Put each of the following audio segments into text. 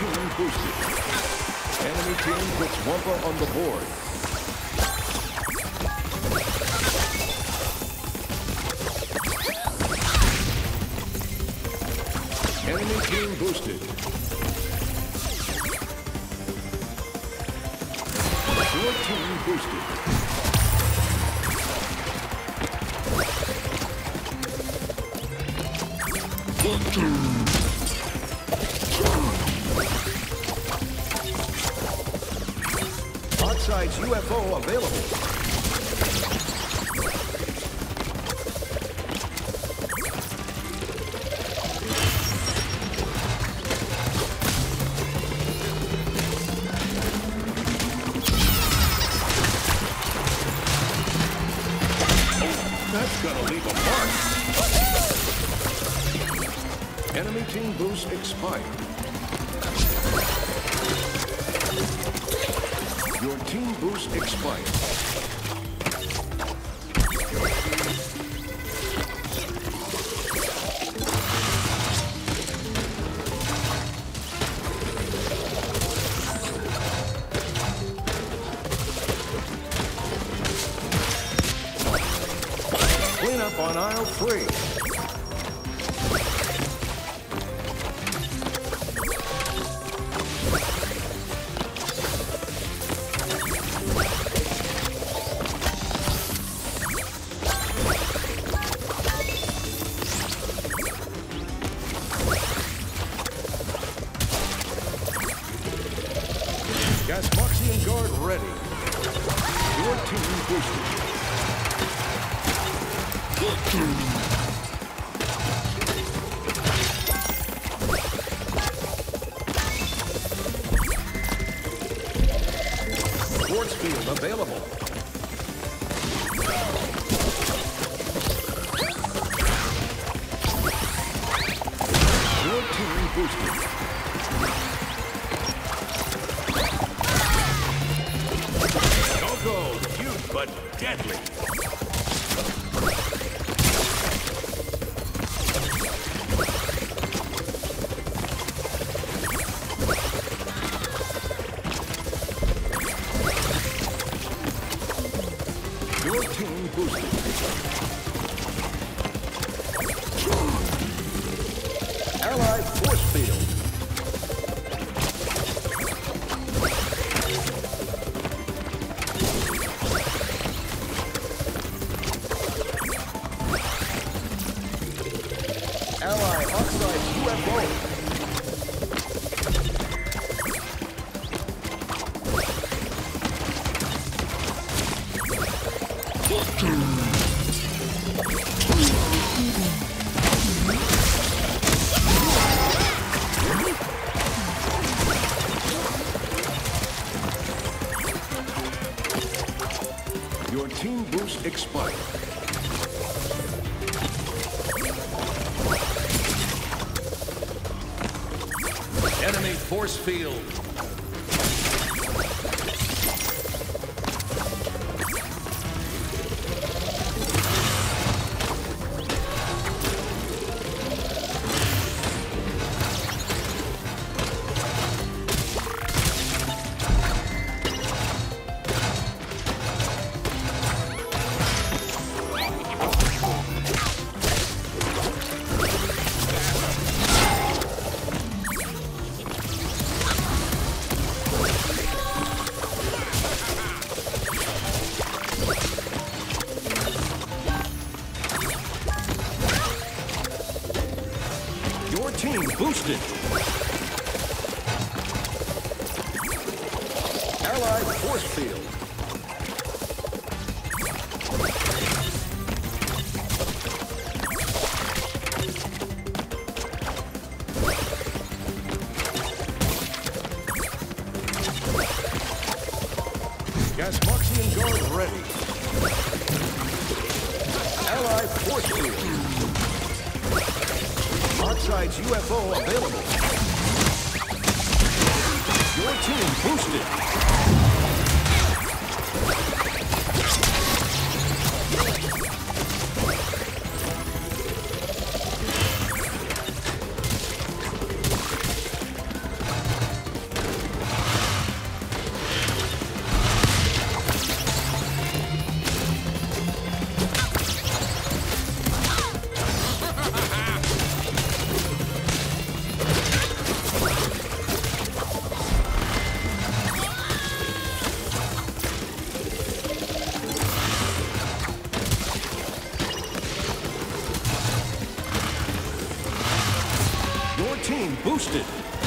boosted. Enemy team puts Wumpa on the board. Enemy team boosted. Your team boosted. Oxide's UFO available. That's gonna leave a mark. Enemy team boost expired. Your team boost expired. Clean up on aisle three. Field available. Your team boosted. Coco, cute but deadly. Allied Your team boost expired. Enemy force field. Boosted. Allied force field. Gasmoxian guard ready. Allied force field. UFO available. Your team boosted. boosted.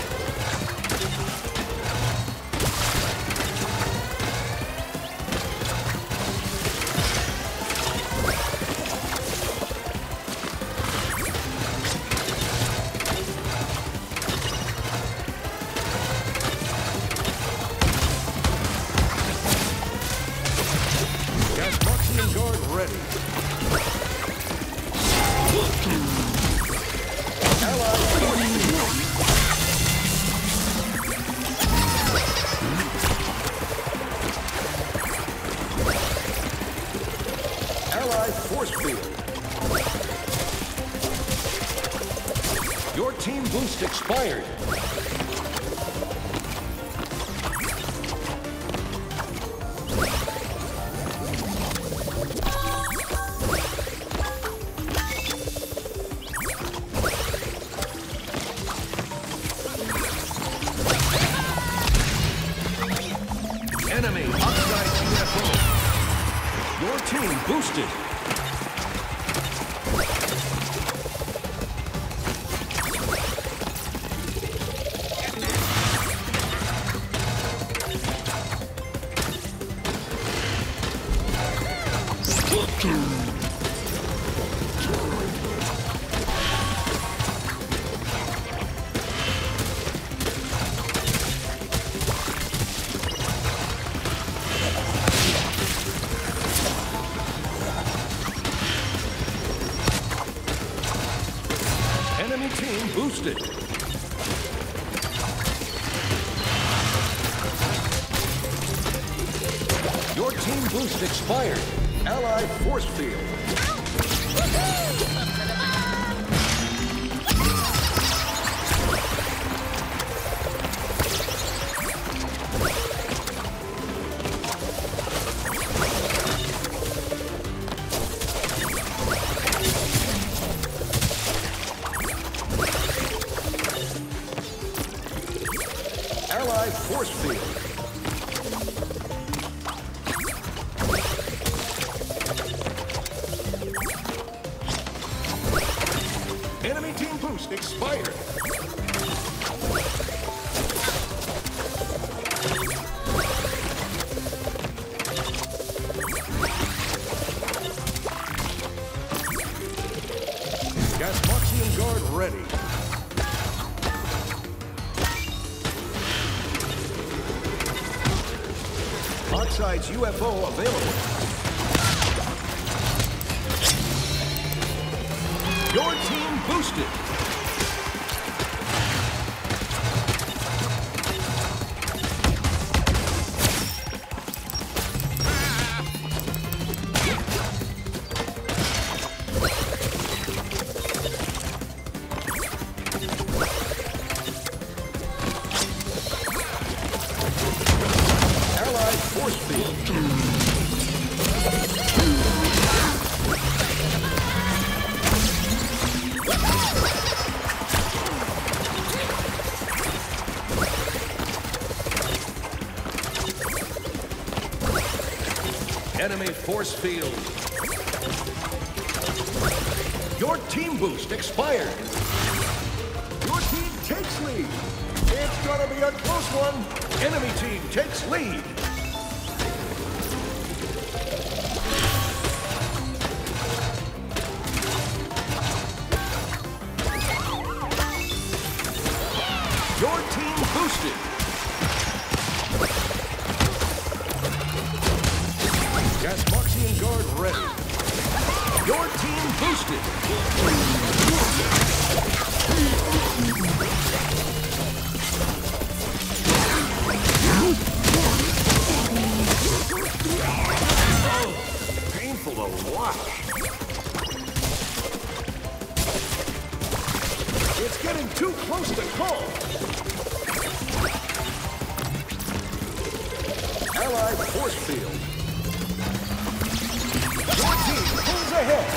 Allied force field. Your team boost expired. Enemy team boosted. Your team boost expired. Allied force field. Expired. Gasmoxian guard ready. Oxide's UFO available. Your team boosted. Force field. Your team boost expired. Your team takes lead. It's gonna be a close one. Enemy team takes lead. Gasmoxian guard ready. Your team boosted. Painful to watch. It's getting too close to call. Allied force field. Your team pulls ahead.